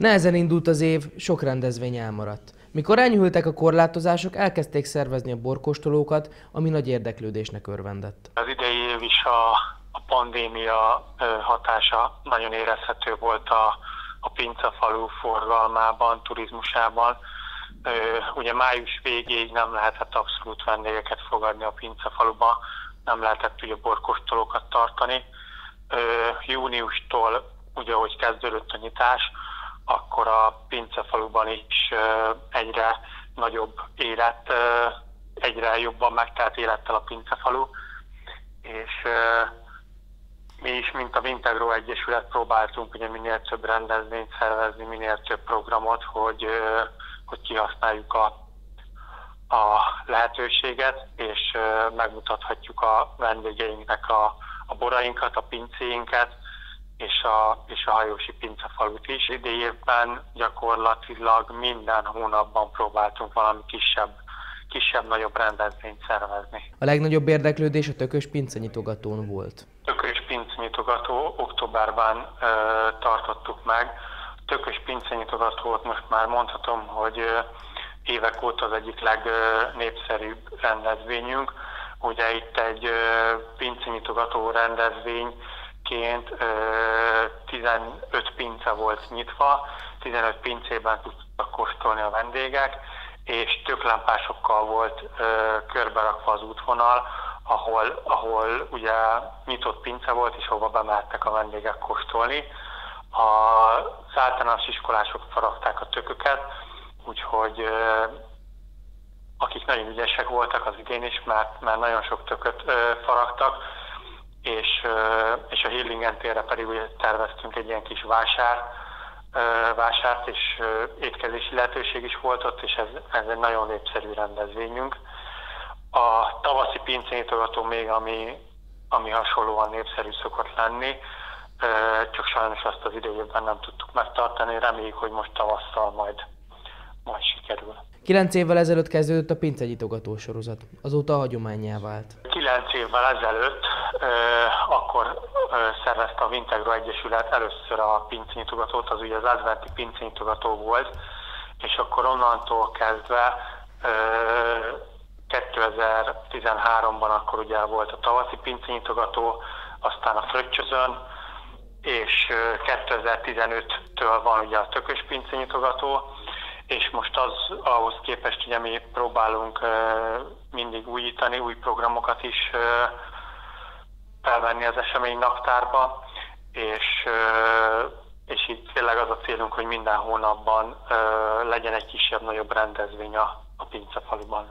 Nehezen indult az év, sok rendezvény elmaradt. Mikor enyhültek a korlátozások, elkezdték szervezni a borkostolókat, ami nagy érdeklődésnek örvendett. Az idei év is a, a pandémia hatása nagyon érezhető volt a, a pincafalu forgalmában, turizmusában. Ugye május végéig nem lehetett abszolút vendégeket fogadni a pincafaluba, nem lehetett ugye borkostolókat tartani. Júniustól, ugye ahogy kezdődött a nyitás, akkor a pincefaluban is egyre nagyobb élet, egyre jobban megtelt élettel a pincefalu, és mi is, mint a Vintegro Egyesület próbáltunk ugye minél több rendezvényt szervezni, minél több programot, hogy, hogy kihasználjuk a, a lehetőséget, és megmutathatjuk a vendégeinknek a, a borainkat, a pincéinket, és a, és a hajósi pincefalut is. Idejében gyakorlatilag minden hónapban próbáltunk valami kisebb kisebb-nagyobb rendezvényt szervezni. A legnagyobb érdeklődés a tökös pincenyitogatón volt. Tökös pincenyitogató októberben ö, tartottuk meg. Tökös pincenyitogatót most már mondhatom, hogy ö, évek óta az egyik legnépszerűbb rendezvényünk. Ugye itt egy pincenyitogató rendezvény ként 15 pince volt nyitva, 15 pincében tudtak kóstolni a vendégek, és lámpásokkal volt körberakva az útvonal, ahol, ahol ugye nyitott pince volt, és hova bemertek a vendégek kóstolni. Az általános iskolások faragták a tököket, úgyhogy akik nagyon ügyesek voltak az idén is, mert, mert nagyon sok tököt faragtak, és, és a Hillingen térre pedig ugye terveztünk egy ilyen kis vásár, vásárt, és étkezési lehetőség is volt ott, és ez, ez egy nagyon népszerű rendezvényünk. A tavaszi pincényitogató még, ami, ami hasonlóan népszerű szokott lenni, csak sajnos azt az időjében nem tudtuk megtartani, reméljük, hogy most tavasszal majd, majd sikerül. Kilenc évvel ezelőtt kezdődött a pincegyitogató sorozat, azóta a hagyományá vált. Kilenc évvel ezelőtt, akkor szervezte a Vintegro Egyesület először a pincényitogatót, az ugye az adventi pincényitogató volt, és akkor onnantól kezdve 2013-ban akkor ugye volt a tavaszi pincényitogató, aztán a fröccsözön, és 2015-től van ugye a tökös pincényitogató, és most az ahhoz képest ugye mi próbálunk mindig újítani, új programokat is felvenni az esemény naptárba, és, és így tényleg az a célunk, hogy minden hónapban legyen egy kisebb-nagyobb rendezvény a, a Pincefaluban.